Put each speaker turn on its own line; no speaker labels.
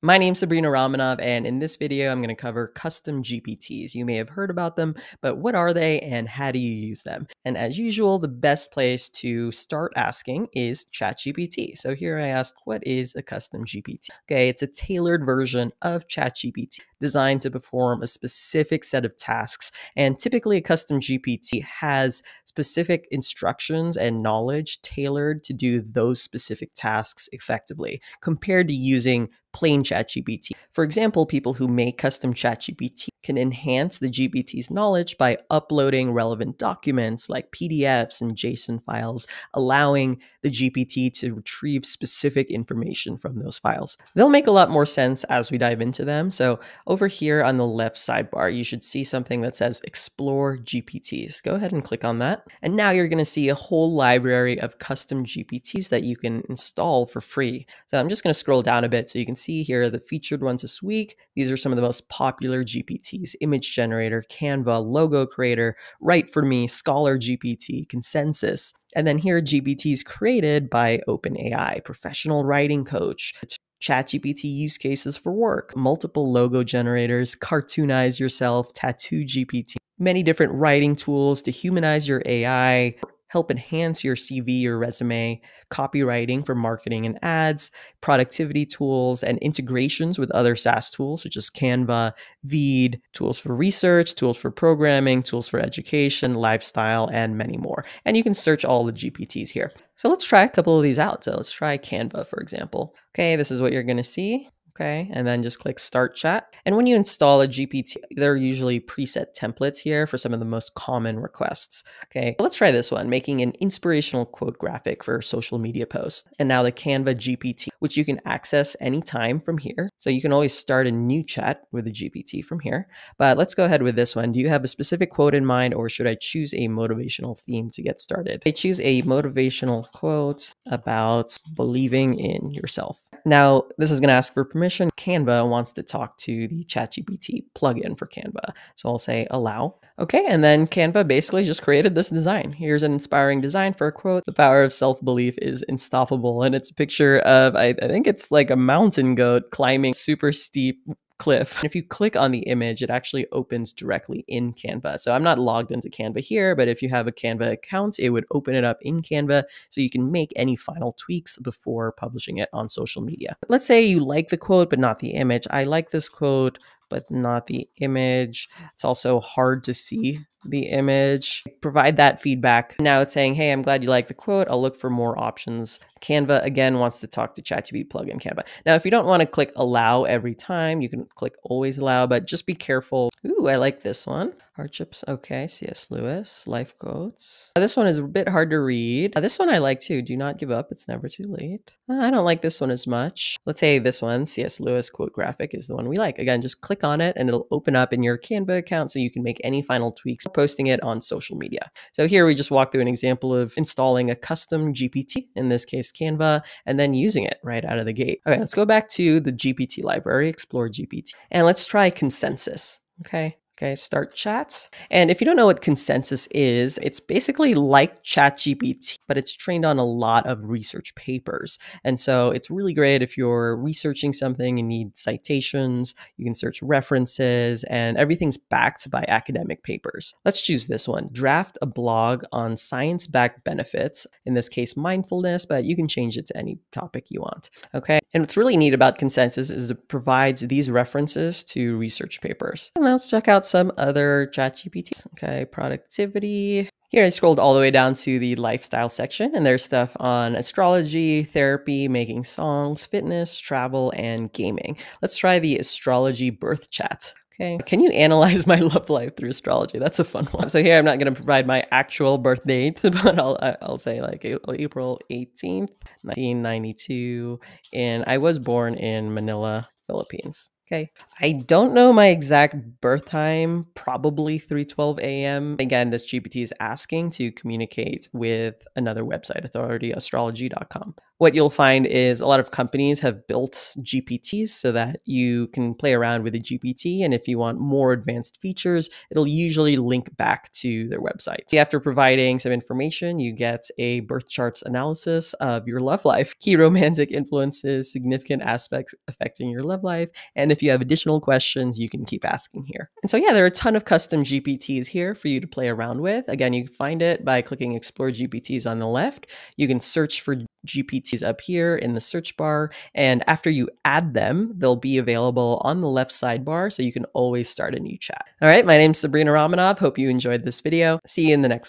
My name's Sabrina Ramonov, and in this video, I'm going to cover custom GPTs. You may have heard about them, but what are they and how do you use them? And as usual, the best place to start asking is ChatGPT. So here I ask, what is a custom GPT? Okay, it's a tailored version of ChatGPT designed to perform a specific set of tasks. And typically, a custom GPT has specific instructions and knowledge tailored to do those specific tasks effectively compared to using plain ChatGPT. For example, people who make custom ChatGPT can enhance the GPT's knowledge by uploading relevant documents like PDFs and JSON files, allowing the GPT to retrieve specific information from those files. They'll make a lot more sense as we dive into them. So, over here on the left sidebar, you should see something that says Explore GPTs. Go ahead and click on that. And now you're going to see a whole library of custom GPTs that you can install for free. So, I'm just going to scroll down a bit so you can see here are the featured ones this week. These are some of the most popular GPTs Image Generator, Canva, Logo Creator, Write for Me, Scholar GPT, Consensus. And then here, GPTs created by OpenAI, Professional Writing Coach, ChatGPT use cases for work, multiple logo generators, Cartoonize Yourself, Tattoo GPT, many different writing tools to humanize your AI, help enhance your CV or resume, copywriting for marketing and ads, productivity tools, and integrations with other SaaS tools such as Canva, Veed, tools for research, tools for programming, tools for education, lifestyle, and many more. And you can search all the GPTs here. So let's try a couple of these out. So let's try Canva, for example. Okay, this is what you're going to see okay? And then just click Start Chat. And when you install a GPT, there are usually preset templates here for some of the most common requests, okay? Let's try this one, making an inspirational quote graphic for social media post. And now the Canva GPT, which you can access anytime from here. So you can always start a new chat with a GPT from here. But let's go ahead with this one. Do you have a specific quote in mind or should I choose a motivational theme to get started? I choose a motivational quote about believing in yourself. Now, this is going to ask for permission. Canva wants to talk to the ChatGPT plugin for Canva. So I'll say allow. Okay, and then Canva basically just created this design. Here's an inspiring design for a quote. The power of self belief is unstoppable. And it's a picture of, I, I think it's like a mountain goat climbing super steep cliff. And if you click on the image, it actually opens directly in Canva. So I'm not logged into Canva here, but if you have a Canva account, it would open it up in Canva so you can make any final tweaks before publishing it on social media. Let's say you like the quote, but not the image. I like this quote but not the image. It's also hard to see the image. Provide that feedback. Now it's saying, hey, I'm glad you like the quote. I'll look for more options. Canva again wants to talk to ChatGPT plugin Canva. Now, if you don't want to click allow every time, you can click always allow, but just be careful. Ooh, I like this one. Hardships. Okay. C.S. Lewis. Life quotes. This one is a bit hard to read. This one I like too. Do not give up. It's never too late. Uh, I don't like this one as much. Let's say this one, C.S. Lewis quote graphic, is the one we like. Again, just click on it and it'll open up in your Canva account so you can make any final tweaks, posting it on social media. So here we just walk through an example of installing a custom GPT, in this case Canva, and then using it right out of the gate. Okay, let's go back to the GPT library, Explore GPT, and let's try consensus. Okay, Okay, start chats. And if you don't know what consensus is, it's basically like ChatGPT, but it's trained on a lot of research papers. And so it's really great if you're researching something and need citations, you can search references, and everything's backed by academic papers. Let's choose this one draft a blog on science backed benefits, in this case, mindfulness, but you can change it to any topic you want. Okay, and what's really neat about consensus is it provides these references to research papers. And let's check out some other chat GPTs. Okay, productivity. Here I scrolled all the way down to the lifestyle section, and there's stuff on astrology, therapy, making songs, fitness, travel, and gaming. Let's try the astrology birth chat. Okay. Can you analyze my love life through astrology? That's a fun one. So here I'm not going to provide my actual birth date, but I'll I'll say like April 18th, 1992, and I was born in Manila, Philippines. Okay. I don't know my exact birth time, probably 3:12 a.m. Again, this GPT is asking to communicate with another website, authority astrology.com. what you'll find is a lot of companies have built GPTs so that you can play around with a GPT. And if you want more advanced features, it'll usually link back to their website. After providing some information, you get a birth charts analysis of your love life, key romantic influences, significant aspects affecting your love life. And if you have additional questions, you can keep asking here. And so, yeah, there are a ton of custom GPTs here for you to play around with. Again, you can find it by clicking Explore GPTs on the left. You can search for GPTs up here in the search bar. And after you add them, they'll be available on the left sidebar so you can always start a new chat. All right, my name's Sabrina Ramonov. Hope you enjoyed this video. See you in the next one.